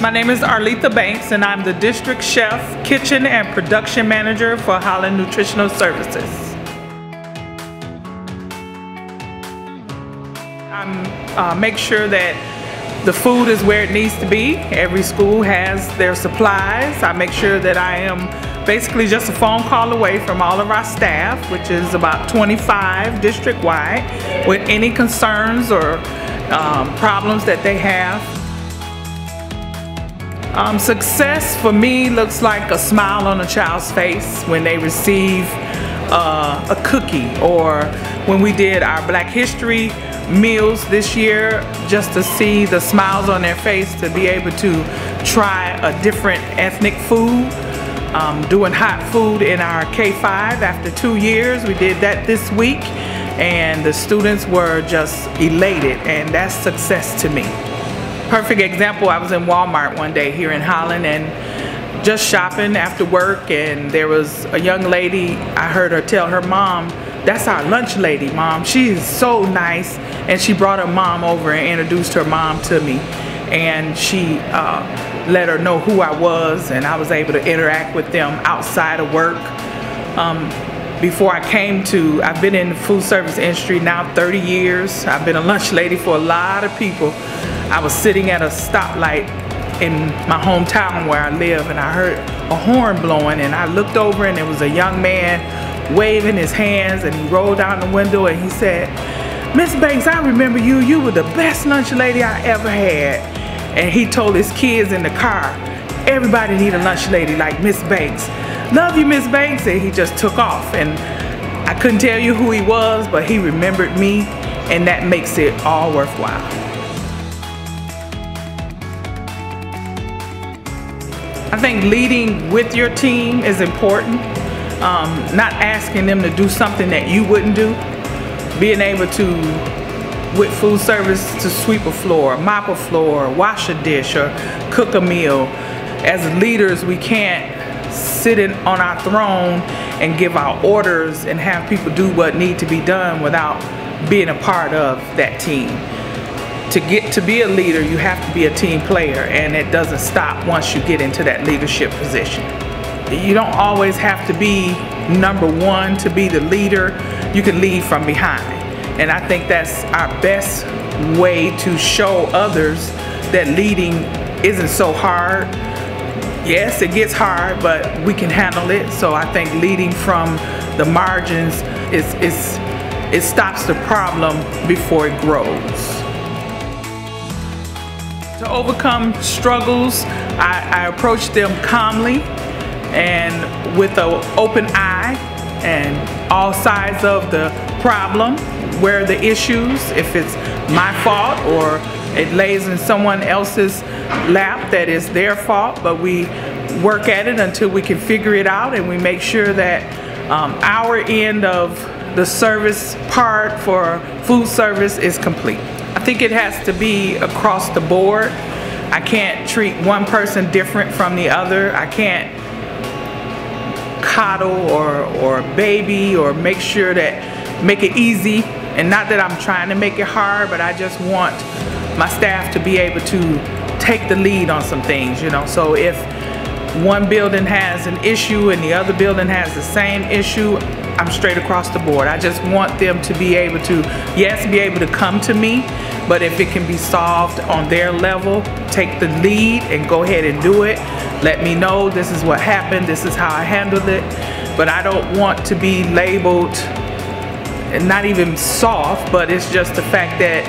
My name is Arletha Banks and I'm the District Chef, Kitchen and Production Manager for Holland Nutritional Services. I uh, make sure that the food is where it needs to be. Every school has their supplies. I make sure that I am basically just a phone call away from all of our staff, which is about 25 district-wide, with any concerns or um, problems that they have. Um, success for me looks like a smile on a child's face when they receive uh, a cookie or when we did our Black History meals this year just to see the smiles on their face to be able to try a different ethnic food um, doing hot food in our K5 after two years. We did that this week and the students were just elated and that's success to me perfect example, I was in Walmart one day here in Holland and just shopping after work and there was a young lady, I heard her tell her mom, that's our lunch lady, mom. She's so nice. And she brought her mom over and introduced her mom to me. And she uh, let her know who I was and I was able to interact with them outside of work. Um, before I came to, I've been in the food service industry now 30 years. I've been a lunch lady for a lot of people. I was sitting at a stoplight in my hometown where I live and I heard a horn blowing and I looked over and it was a young man waving his hands and he rolled down the window and he said, Miss Banks, I remember you. You were the best lunch lady I ever had. And he told his kids in the car, everybody need a lunch lady like Miss Banks. Love you, Miss Banks. And he just took off. And I couldn't tell you who he was, but he remembered me and that makes it all worthwhile. I think leading with your team is important. Um, not asking them to do something that you wouldn't do. Being able to, with food service, to sweep a floor, mop a floor, wash a dish, or cook a meal. As leaders, we can't sit on our throne and give our orders and have people do what need to be done without being a part of that team to get to be a leader, you have to be a team player, and it doesn't stop once you get into that leadership position. You don't always have to be number one to be the leader. You can lead from behind. And I think that's our best way to show others that leading isn't so hard. Yes, it gets hard, but we can handle it. So I think leading from the margins is, is it stops the problem before it grows. To overcome struggles, I, I approach them calmly and with an open eye and all sides of the problem, where the issues, if it's my fault or it lays in someone else's lap that is their fault, but we work at it until we can figure it out and we make sure that um, our end of the service part for food service is complete. I think it has to be across the board. I can't treat one person different from the other. I can't coddle or, or baby or make sure that, make it easy. And not that I'm trying to make it hard, but I just want my staff to be able to take the lead on some things, you know. So if one building has an issue and the other building has the same issue, I'm straight across the board. I just want them to be able to, yes, be able to come to me, but if it can be solved on their level, take the lead and go ahead and do it. Let me know this is what happened, this is how I handled it. But I don't want to be labeled, not even soft, but it's just the fact that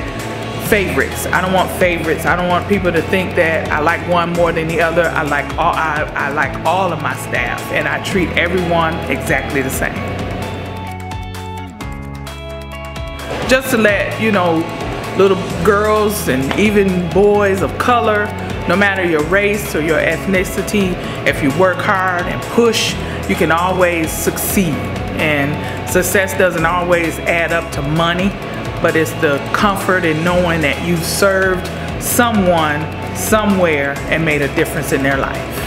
favorites. I don't want favorites. I don't want people to think that I like one more than the other. I like all I, I like all of my staff and I treat everyone exactly the same. Just to let you know little girls and even boys of color, no matter your race or your ethnicity, if you work hard and push, you can always succeed. And success doesn't always add up to money, but it's the comfort in knowing that you've served someone somewhere and made a difference in their life.